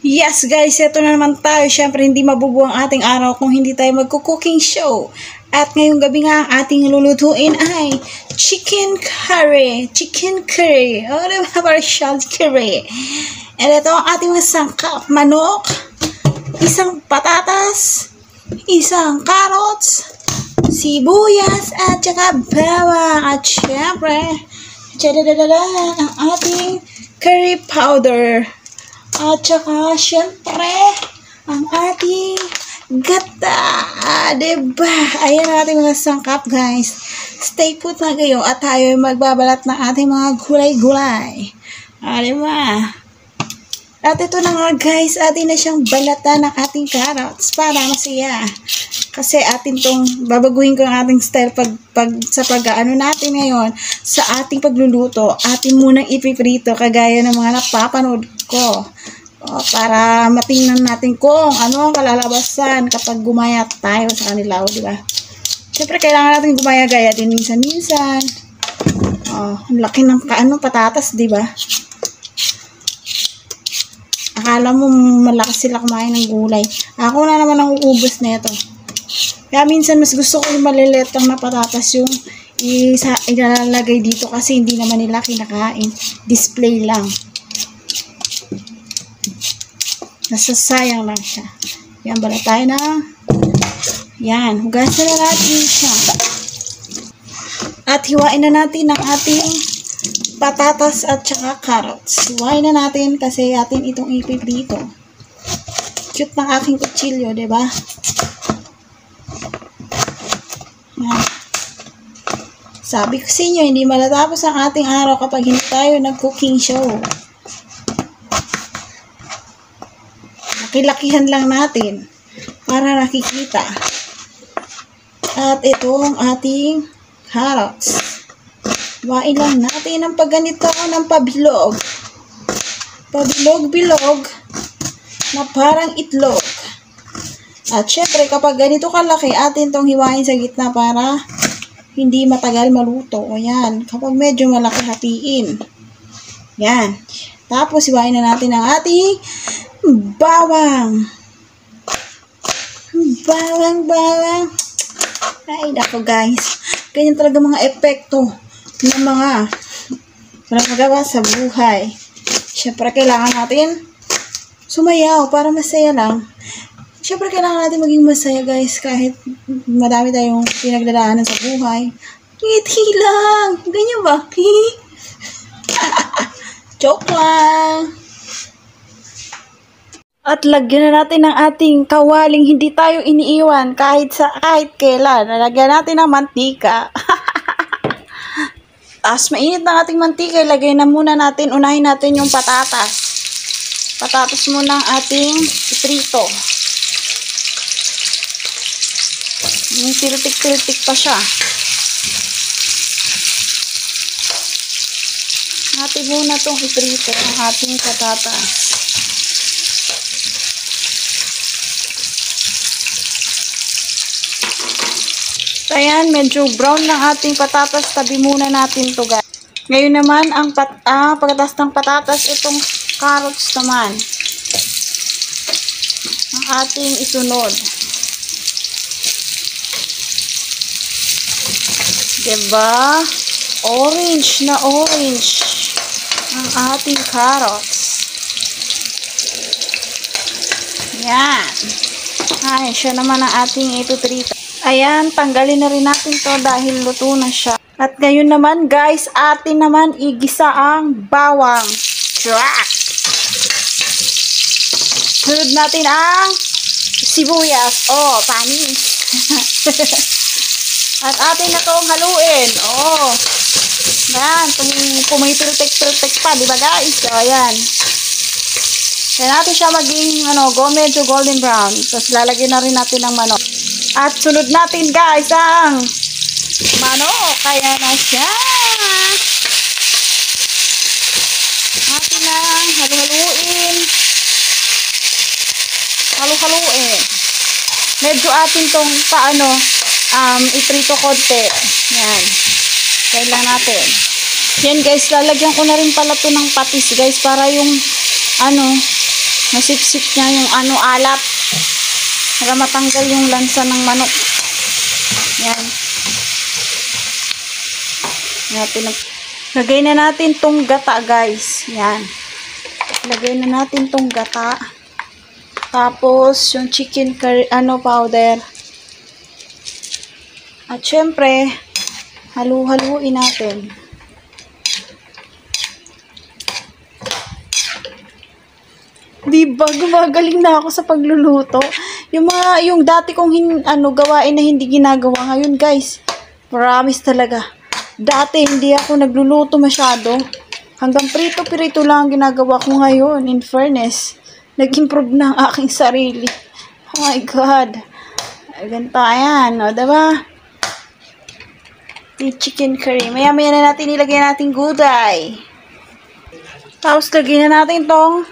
Yes guys, ito na naman tayo. Siyempre hindi mabubuo ang ating araw kung hindi tayo magko-cooking show. At ngayong gabi nga ang ating lulutuin ay chicken curry. Chicken curry. O, oh, diba? Partial curry. And ito ang ating mga sangkap. Manok, isang patatas, isang carrots, sibuyas, at saka bawang. At syempre, ang ating curry powder. At saka, syempre, ang ating gata. Diba? Ayan ang ating mga sangkap, guys. Stay put na kayo at tayo magbabalat ng ating mga gulay-gulay. Ah, diba? At ito na nga guys, atin na siyang balatan ng ating carrots para masaya. Kasi atin tong, babaguhin ko ang ating style pag, pag sa pag-ano natin ngayon, sa ating pagluluto, atin munang ipiprito kagaya ng mga napapanood ko. O, para matingnan natin kung ano ang kalalabasan kapag gumaya tayo sa kanila, o, di ba? Siyempre, kailangan natin gumaya-gaya din minsan-minsan. Oh, ang laki ng kaano patatas, di ba? Akala mo malakas sila kumain ng gulay. Ako na naman ang uubos na ito. Kaya minsan mas gusto ko yung maliletang na patatas yung isa, ilalagay dito kasi hindi naman nila kinakain. Display lang. Nasasayang lang siya. Yan, bala tayo na. Yan, hugasan na natin siya. At hiwain na natin ang ating patatas at saka carrots. Hiwain na natin kasi atin itong ipiprito. Cute ng aking kutsilyo, ba? Diba? Yan. Sabi ko sa inyo, hindi malatapos ang ating araw kapag hindi tayo nag-cooking show. Nakilakihan lang natin para nakikita. At ito ang ating carrots. Wain lang natin ang pagganito ng pabilog. Pabilog-bilog na parang itlog. At syempre, kapag ganito kalaki, atin tong hiwain sa gitna para hindi matagal maluto. O yan, kapag medyo malaki hatiin. Yan. Tapos, hiwain na natin ang ating bawang. Bawang, bawang. Ay, nako guys. Ganyan talaga mga epekto ng mga walang magawa sa buhay. Siyempre, kailangan natin sumayaw para masaya lang. Siyempre, kailangan natin maging masaya, guys, kahit madami tayong pinagdadaanan sa buhay. Ngiti lang! Ganyan ba? Joke lang! At lagyan na natin ng ating kawaling hindi tayo iniiwan kahit sa kahit kailan. Lagyan natin ng mantika. As mainit ng ating mantika, ilagay na muna natin, unahin natin yung patatas. Patatas muna ang ating iprito. Yung tiltik-tiltik pa siya. Natin muna itong iprito ang ating patatas. So, ayan, medyo brown ng ating patatas. Tabi muna natin to guys. Ngayon naman, ang pat ah, pagkatas ng patatas, itong carrots naman. Ang ating isunod. Diba? Orange na orange. Ang ating carrots. Yan. Ay, siya naman ang ating ipiprito. Ayan, tanggalin na rin natin to dahil luto na siya. At ngayon naman guys, atin naman igisa ang bawang. Track! Sunod natin ang sibuyas. Oh, panis. At atin na itong haluin. Oh. Yan, pumitiltik-tiltik pa, di ba guys? So, ayan. Kaya natin siya maging, ano, go medyo golden brown. Tapos lalagyan na rin natin ng manok. At sunod natin guys ang manok. Kaya na siya. Atin na halu-haluin. Halu-haluin. Medyo atin tong paano um, iprito konti. Yan. Kaya lang natin. Yan guys, lalagyan ko na rin pala to ng patis guys para yung ano, Masipsip niya yung ano alat. Para matanggal yung lansa ng manok. Yan. Natin na. Lagay na natin tong gata, guys. Yan. Lagay na natin tong gata. Tapos, yung chicken curry, ano, powder. At syempre, halu-haluin natin. Di ba gumagaling na ako sa pagluluto? Yung mga yung dati kong hin, ano gawain na hindi ginagawa ngayon, guys. Promise talaga. Dati hindi ako nagluluto masyado. Hanggang prito-prito lang ang ginagawa ko ngayon, in fairness. Nag-improve na ang aking sarili. Oh my God. Ganito, ayan, o, diba? Yung chicken curry. Maya-maya na natin nilagay natin gulay. Tapos, lagyan na natin tong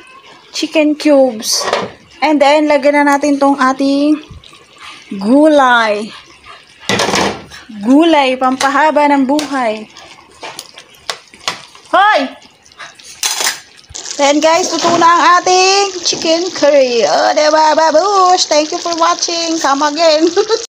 chicken cubes. And then, lagyan na natin tong ating gulay. Gulay, pampahaba ng buhay. Hoy! Then guys, luto na ang ating chicken curry. Oh, diba, babush? Thank you for watching. Come again.